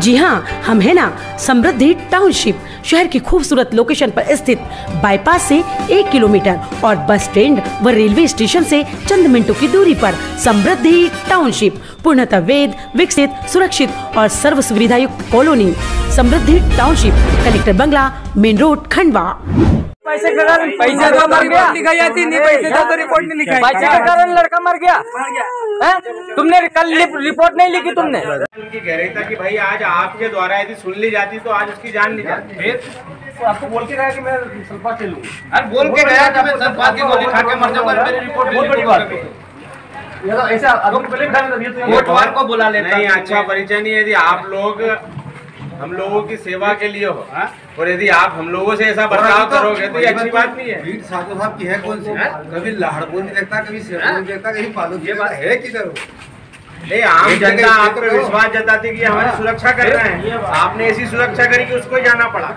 जी हाँ हम है ना, समृद्धि टाउनशिप, शहर की खूबसूरत लोकेशन पर स्थित बाईपास से एक किलोमीटर और बस स्टैंड व रेलवे स्टेशन से चंद मिनटों की दूरी पर समृद्धि टाउनशिप, पूर्णतः वेद विकसित, सुरक्षित और सर्व सुविधा युक्त कॉलोनी समृद्धि टाउनशिप कलेक्टर बंगला मेन रोड खंडवा। पैसे के कारण पैसे का मर गया लिखाई आती नहीं पैसे का तो रिपोर्ट नहीं लिखाई पैसे के कारण लड़का मर गया हैं? तुमने कल रिपोर्ट नहीं लिखी तुमने उनकी गहराई था कि भाई आज आपके द्वारा यदि सुन ली जाती तो आज उसकी जान नहीं जाती आपको बोल के गया कि मैं सल्फा ले लूँगा अरे बोल के गया कि मैं की गोली खा के मर जाऊँगा मेरी रिपोर्ट बहुत बड़ी बात है ये तो ऐसे तो कोटवार को बुला लेता नहीं अच्छा परिचय नहीं यदि आप लोग हम लोगों की सेवा के लिए हो और यदि आप हम लोगों से ऐसा बर्ताव करोगे तो ये अच्छी बात नहीं है। भीड़ साधु साहब की है कौन सी? कभी लाहड़पुर नहीं देखता कभी शेरपुर नहीं देखता कहीं पालू ये बात है किधर? नहीं आम जनता आप विश्वास जताती है कि हमारी सुरक्षा कर रहे हैं। आपने ऐसी सुरक्षा करी कि उसको जाना पड़ा।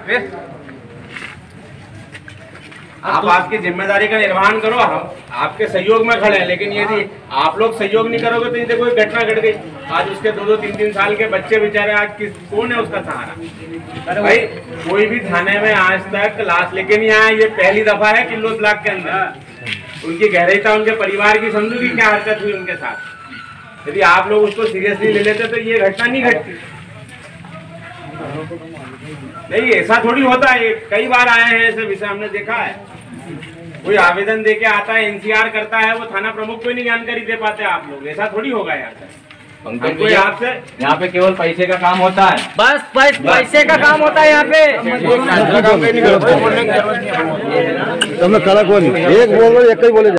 आप आपकी ज़िम्मेदारी का निर्वहन करो हम आपके सहयोग में खड़े हैं। लेकिन यदि आप लोग सहयोग नहीं करोगे तो जैसे कोई घटना घट गई। आज उसके दो दो तीन तीन साल के बच्चे बेचारे आज किस कौन है उसका सहारा? भाई कोई भी थाने में आज तक लाश लेके नहीं आया ये पहली दफ़ा है किलो ब्लॉक के अंदर। उनकी गहराई था उनके परिवार की समझू की क्या हरकत हुई उनके साथ। यदि आप लोग उसको सीरियसली ले लेते तो ये घटना नहीं घटती। नहीं ऐसा थोड़ी होता है। कई बार आए हैं ऐसे विषय हमने देखा है। कोई आवेदन दे के आता है एनसीआर करता है वो थाना प्रमुख को ही नहीं जानकारी दे पाते आप लोग। ऐसा थोड़ी होगा यार। आपसे यहाँ पे केवल पैसे का काम होता है। बस पैस, पैसे का काम होता है यहाँ पे। एक बोलो एक ही बोले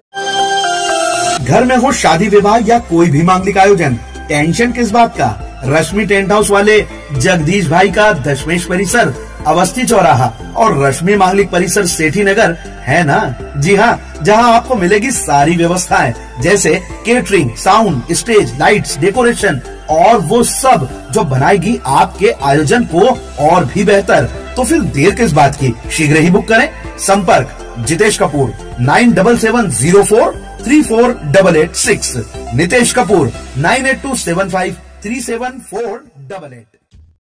घर में हो शादी विवाह या कोई भी मांगलिक आयोजन टेंशन किस बात का? रश्मि टेंट हाउस वाले जगदीश भाई का दशमेश परिसर अवस्थी चौराहा और रश्मि मांगलिक परिसर सेठी नगर, है ना? जी हाँ जहाँ आपको मिलेगी सारी व्यवस्थाएँ, जैसे catering sound stage lights decoration और वो सब जो बनाएगी आपके आयोजन को और भी बेहतर। तो फिर देर किस बात की? शीघ्र ही बुक करें। संपर्क Jitesh Kapoor, nine double seven zero four three four double eight six. Nitesh Kapoor, nine eight two seven five three seven four double eight